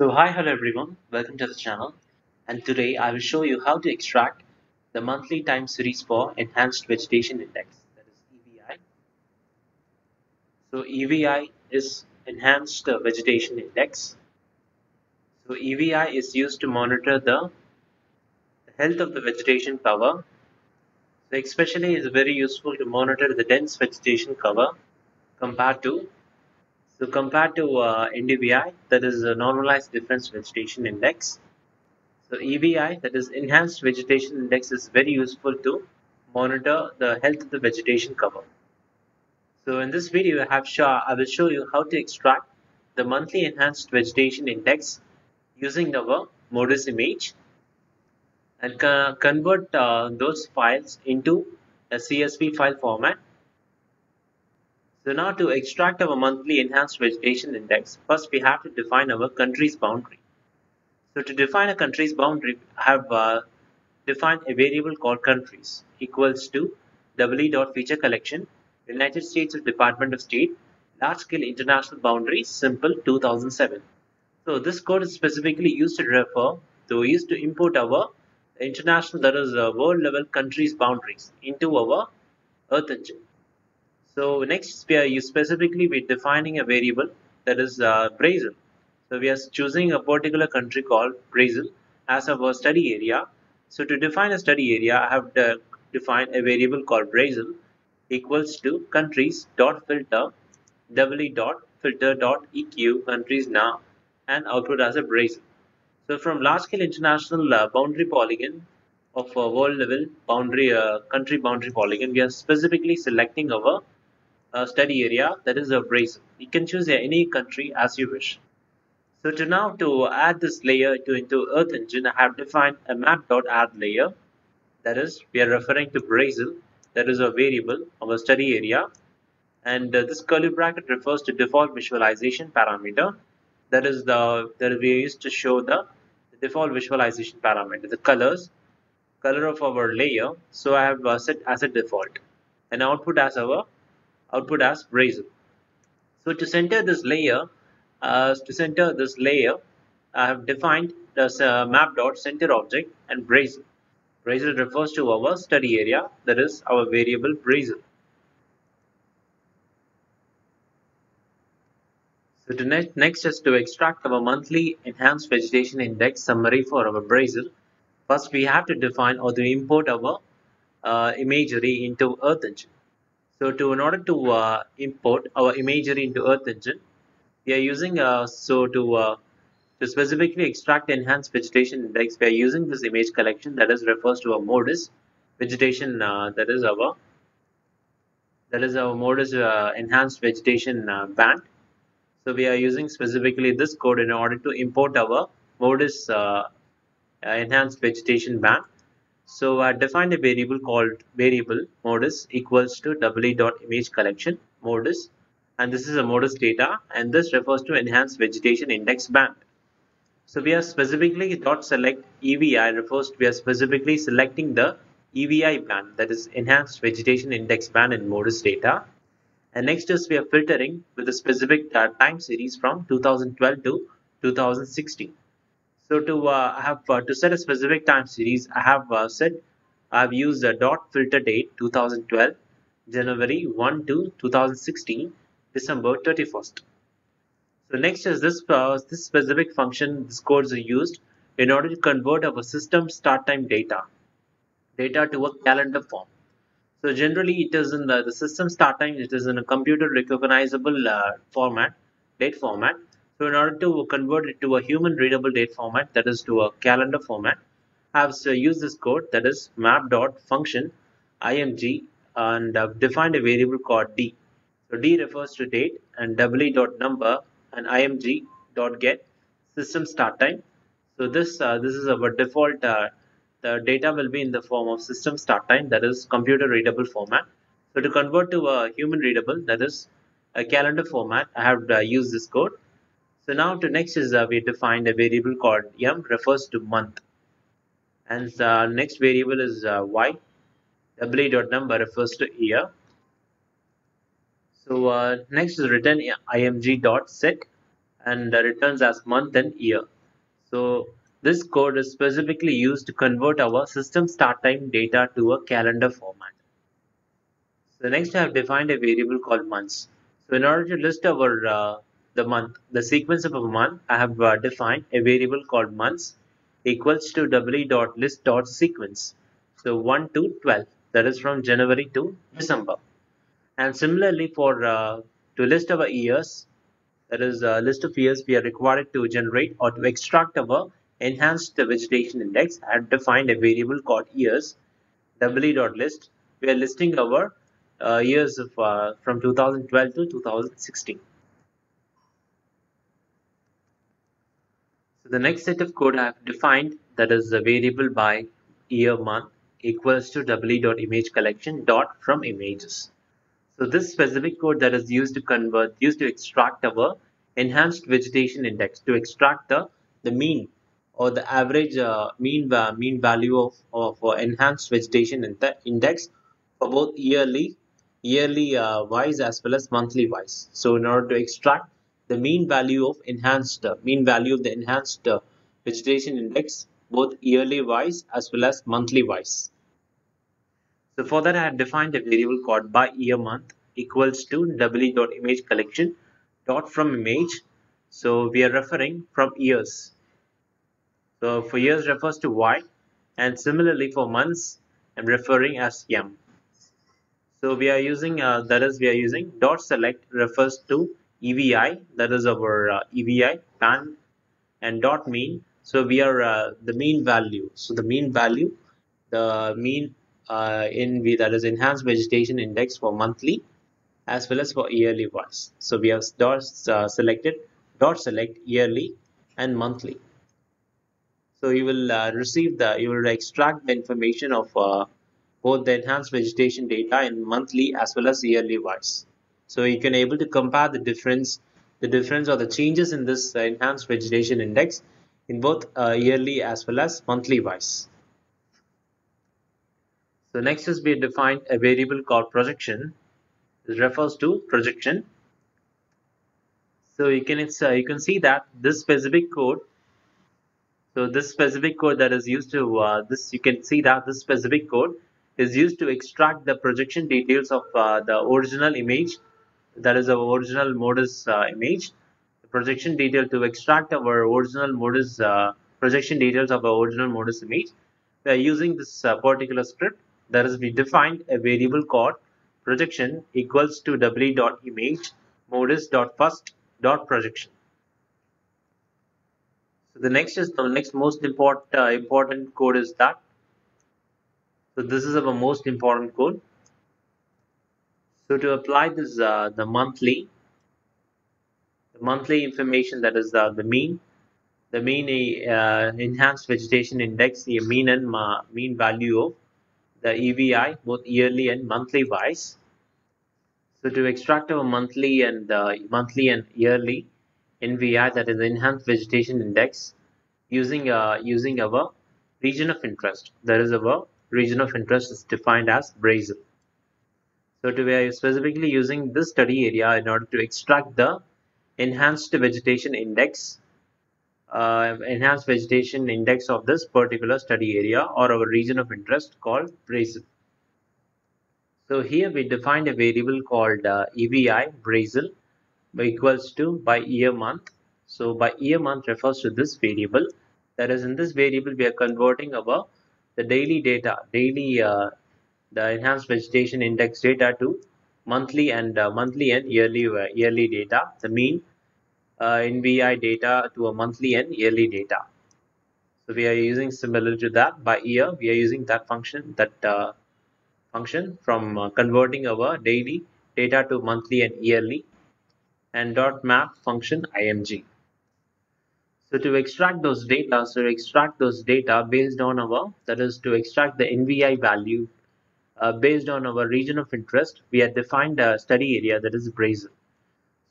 So hi hello everyone welcome to the channel and today I will show you how to extract the monthly time series for enhanced vegetation index that is EVI. So EVI is enhanced vegetation index. So EVI is used to monitor the health of the vegetation cover. So especially is very useful to monitor the dense vegetation cover compared to so compared to uh, NDVI, that is a normalized difference vegetation index. So EVI, that is enhanced vegetation index, is very useful to monitor the health of the vegetation cover. So in this video, I have show, I will show you how to extract the monthly enhanced vegetation index using our MODIS image and convert uh, those files into a CSV file format so now to extract our monthly enhanced vegetation index, first we have to define our country's boundary. So to define a country's boundary, I have uh, defined a variable called countries equals to W dot feature collection, United States of Department of State, large scale international boundaries, simple 2007. So this code is specifically used to refer to used to import our international that is uh, world level countries boundaries into our Earth engine. So next we are specifically we defining a variable that is uh, Brazil. So we are choosing a particular country called Brazil as our study area. So to define a study area, I have to define a variable called Brazil equals to countries dot filter w dot filter dot eq countries now and output as a Brazil. So from large scale international uh, boundary polygon of a world level boundary uh, country boundary polygon, we are specifically selecting our uh, study area that is a Brazil. You can choose any country as you wish. So to now to add this layer to into Earth Engine, I have defined a map.add layer. That is, we are referring to Brazil. That is a variable of a study area. And uh, this curly bracket refers to default visualization parameter. That is the that we used to show the, the default visualization parameter, the colors, color of our layer. So I have uh, set as a default, and output as our output as Brazil. So to center this layer, uh, to center this layer, I have defined this uh, map dot center object and Brazil. Brazil refers to our study area, that is our variable Brazil. So to next, next is to extract our monthly enhanced vegetation index summary for our Brazil. First, we have to define or to import our uh, imagery into Earth Engine. So to in order to uh, import our imagery into Earth Engine, we are using uh, so to uh, to specifically extract enhanced vegetation index, we are using this image collection that is refers to a MODIS vegetation uh, that is our that is our MODIS uh, enhanced vegetation uh, band. So we are using specifically this code in order to import our MODIS enhanced vegetation band so I defined a variable called variable modis equals to w dot image collection modis and this is a modis data and this refers to enhanced vegetation index band. So we are specifically dot select EVI refers to we are specifically selecting the EVI band that is enhanced vegetation index band in modis data and next is we are filtering with a specific uh, time series from 2012 to 2016. So to uh, have uh, to set a specific time series, I have uh, set I have used a dot filter date 2012 January 1 to 2016 December 31st. So next is this uh, this specific function this codes are used in order to convert our system start time data data to a calendar form. So generally it is in the, the system start time it is in a computer recognizable uh, format date format so in order to convert it to a human readable date format, that is to a calendar format, I have used this code that is map.function img and I've defined a variable called d. So d refers to date and number and img dot get system start time. So this uh, this is our default. Uh, the data will be in the form of system start time that is computer readable format. So to convert to a human readable that is a calendar format, I have uh, used this code. So now to next is uh, we defined a variable called m refers to month and the next variable is uh, y dot number refers to year. So uh, next is return img dot set and returns as month and year. So this code is specifically used to convert our system start time data to a calendar format. So next I have defined a variable called months. So in order to list our uh, the month, the sequence of a month, I have uh, defined a variable called months equals to w dot list dot sequence. So 1 to 12, that is from January to December. And similarly for uh, to list our years, that is a list of years we are required to generate or to extract our enhanced vegetation index. I have defined a variable called years, w.list. We are listing our uh, years of, uh, from 2012 to 2016. The next set of code I have defined that is the variable by year month equals to w.image collection dot from images. So this specific code that is used to convert, used to extract our enhanced vegetation index, to extract the, the mean or the average uh, mean uh, mean value of, of uh, enhanced vegetation in index for both yearly yearly uh, wise as well as monthly wise. So in order to extract the mean value of enhanced mean value of the enhanced uh, vegetation index both yearly wise as well as monthly wise. So for that I have defined a variable called by year month equals to w dot image collection dot from image. So we are referring from years. So for years refers to y and similarly for months I'm referring as m. So we are using uh, that is we are using dot select refers to EVI that is our uh, EVI band and dot mean. So we are uh, the mean value. So the mean value, the mean uh, in V that is enhanced vegetation index for monthly as well as for yearly wise. So we have dot uh, selected dot select yearly and monthly. So you will uh, receive the you will extract the information of uh, both the enhanced vegetation data in monthly as well as yearly wise. So you can able to compare the difference the difference or the changes in this enhanced vegetation index in both uh, yearly as well as monthly wise. So next is we defined a variable called projection. This refers to projection. So you can uh, you can see that this specific code. So this specific code that is used to uh, this you can see that this specific code is used to extract the projection details of uh, the original image. That is our original MODIS uh, image. The projection detail to extract our original MODIS uh, projection details of our original MODIS image. We are using this particular script that is we defined a variable called projection equals to w dot image MODIS dot first dot projection. So the next is the next most important uh, important code is that. So this is our most important code. So to apply this uh, the monthly the monthly information that is uh, the mean the mean uh, enhanced vegetation index the mean and mean value of the EVI both yearly and monthly wise. So to extract our monthly and uh, monthly and yearly NVI that is the enhanced vegetation index using uh, using our region of interest. That is our region of interest is defined as Brazil. So to be specifically using this study area in order to extract the enhanced vegetation index uh, enhanced vegetation index of this particular study area or our region of interest called Brazil. So here we defined a variable called uh, EVI Brazil equals to by year month. So by year month refers to this variable. That is in this variable we are converting our the daily data, daily uh, the enhanced vegetation index data to monthly and uh, monthly and yearly uh, yearly data. The mean uh, NVI data to a monthly and yearly data. So we are using similar to that by year. We are using that function that uh, function from uh, converting our daily data to monthly and yearly and dot map function img. So to extract those data, so to extract those data based on our that is to extract the NVI value uh, based on our region of interest, we have defined a study area that is Brazil.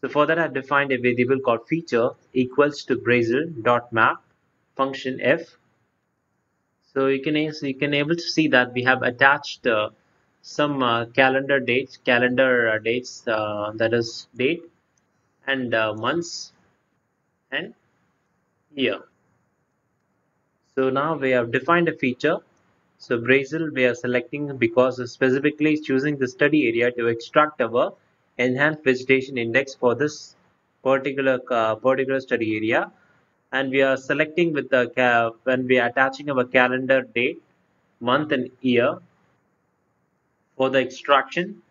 So for that I have defined a variable called feature equals to Brazil dot map function f. So you can you can able to see that we have attached uh, some uh, calendar dates, calendar uh, dates uh, that is date and uh, months and year. So now we have defined a feature. So Brazil we are selecting because specifically choosing the study area to extract our enhanced vegetation index for this particular uh, particular study area. And we are selecting with the when we are attaching our calendar date month and year for the extraction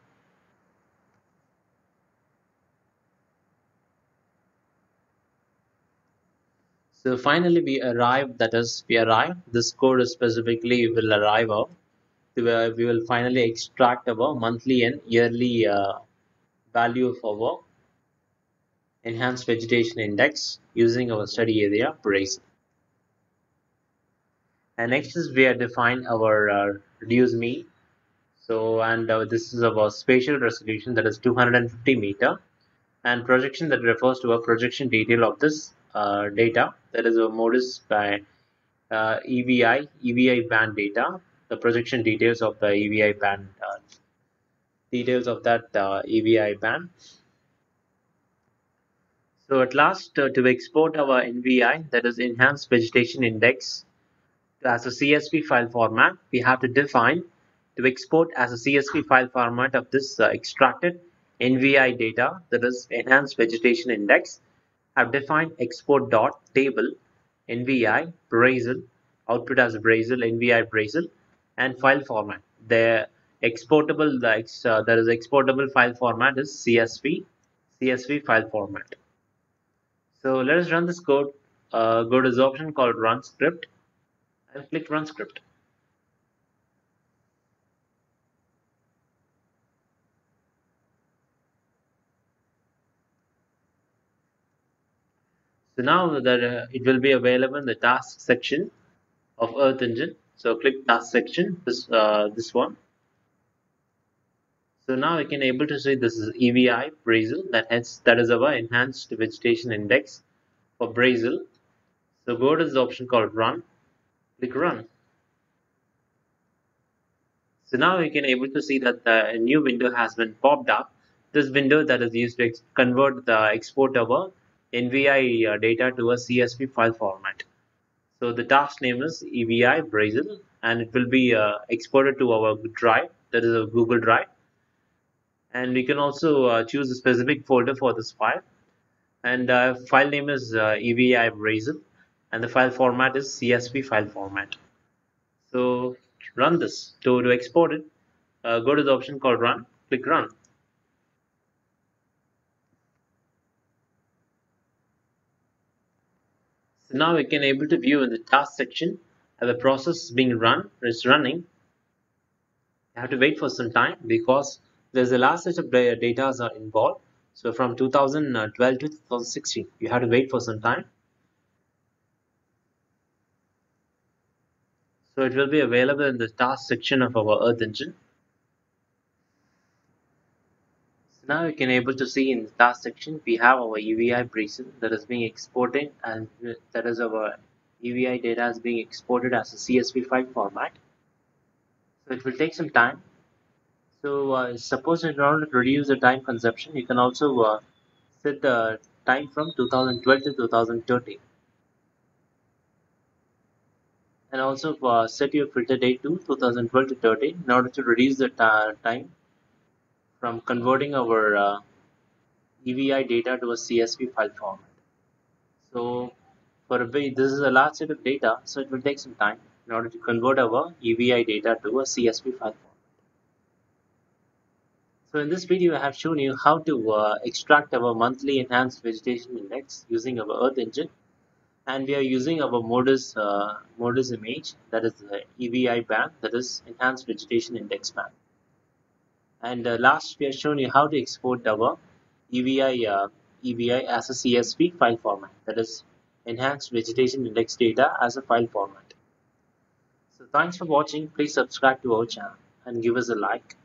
So finally we arrive, that is we arrive, this code is specifically will arrive. So we will finally extract our monthly and yearly uh, value of our enhanced vegetation index using our study area Brazil. And next is we have defined our uh, reduce mean. So and uh, this is our spatial resolution that is 250 meter and projection that refers to a projection detail of this uh, data that is a MODIS by uh, EVI, EVI band data, the projection details of the EVI band, uh, details of that uh, EVI band. So at last uh, to export our NVI that is enhanced vegetation index as a CSV file format we have to define to export as a CSV file format of this uh, extracted NVI data that is enhanced vegetation index have defined export dot table NVI Brazil output as Brazil NVI Brazil and file format. The exportable the uh, there is exportable file format is CSV CSV file format. So let us run this code. Uh, go to this option called run script and click run script. So now that uh, it will be available in the task section of Earth Engine. So click task section, this uh, this one. So now we can able to see this is EVI Brazil that has that is our enhanced vegetation index for Brazil. So go to this option called run, click run. So now we can able to see that the new window has been popped up. This window that is used to convert the export our NVI uh, data to a CSV file format. So the task name is EVI Brazil and it will be uh, exported to our drive that is a Google Drive. And we can also uh, choose a specific folder for this file. And uh, file name is uh, EVI Brazil and the file format is CSV file format. So run this. To, to export it uh, go to the option called run. Click run So now we can able to view in the task section how the process is being run, it's running. You have to wait for some time because there's a last set of data are involved. So from 2012 to 2016, you have to wait for some time. So it will be available in the task section of our Earth Engine. Now you can able to see in the task section we have our EVI Brazil that is being exported and that is our EVI data is being exported as a CSV file format. So it will take some time. So uh, suppose in order to reduce the time consumption, you can also uh, set the time from 2012 to 2013 and also uh, set your filter date to 2012 to 13 in order to reduce the time from converting our uh, EVI data to a CSV file format. So for a bit, this is a large set of data, so it will take some time in order to convert our EVI data to a CSV file format. So in this video, I have shown you how to uh, extract our monthly enhanced vegetation index using our Earth Engine. And we are using our MODIS, uh, MODIS image, that is the EVI band, that is enhanced vegetation index band. And uh, last, we have shown you how to export our EVI, uh, EVI as a CSV file format, that is enhanced vegetation index data as a file format. So thanks for watching. Please subscribe to our channel and give us a like.